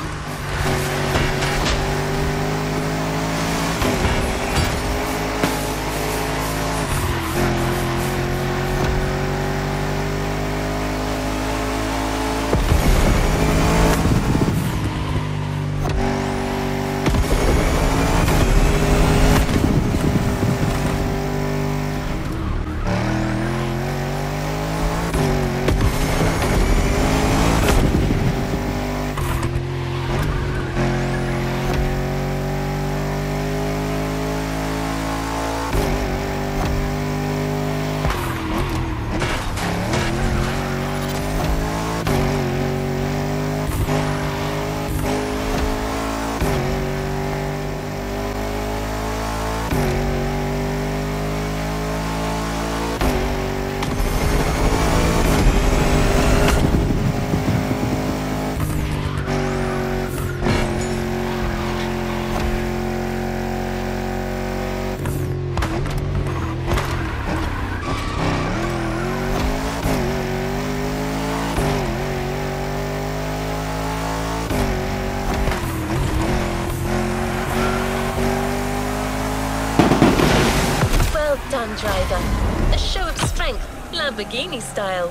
game. Driver. A show of strength, Lamborghini style.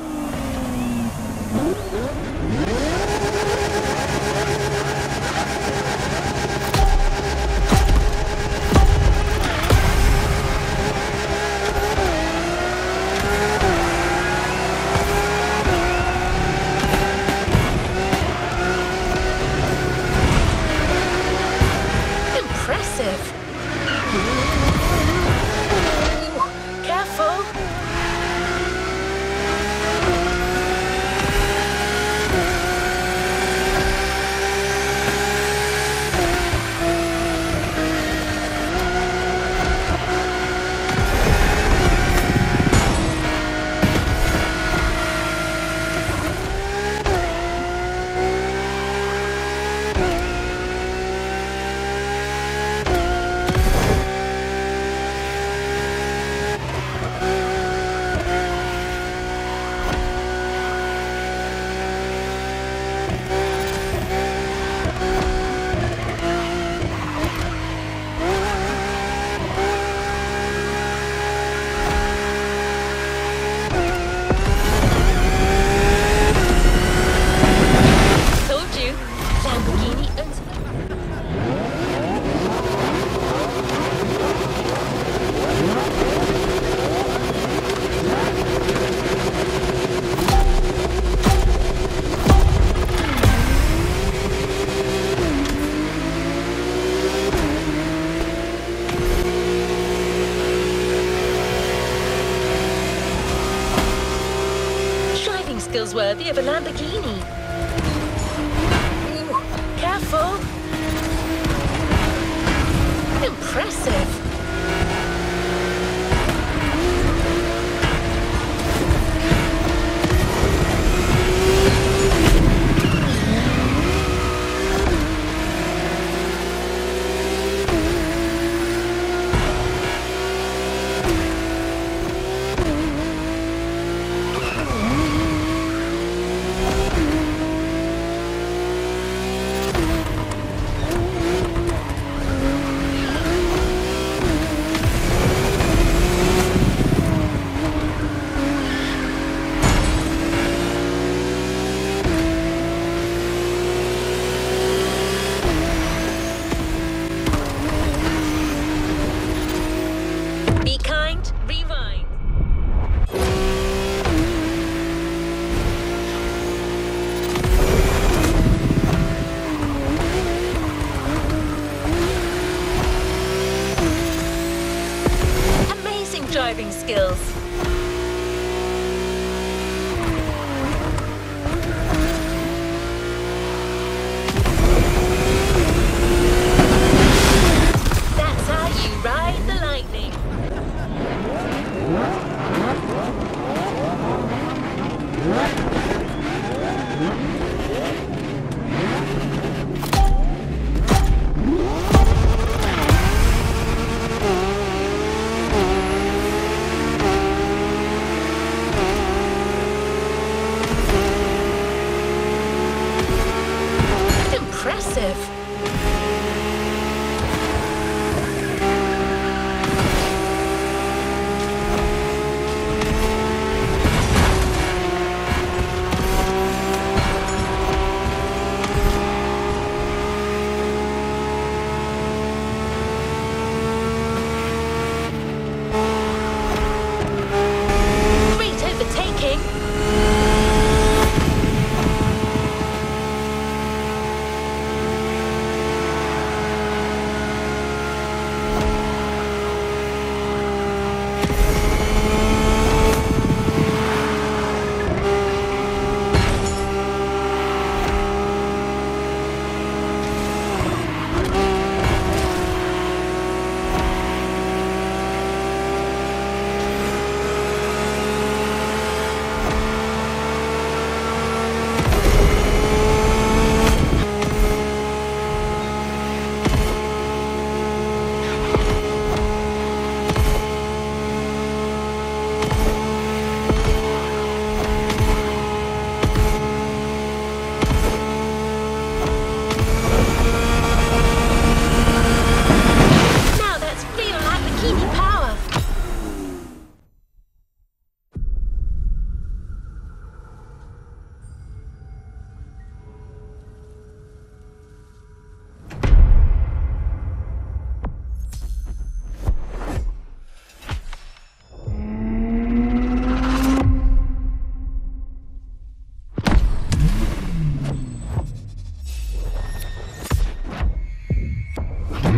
have a Lamborghini.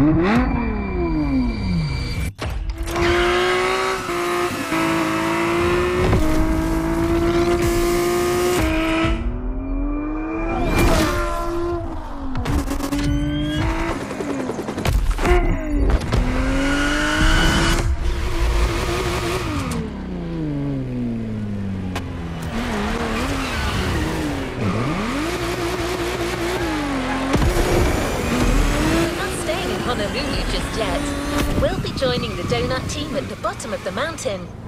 Mm-hmm. Mountain.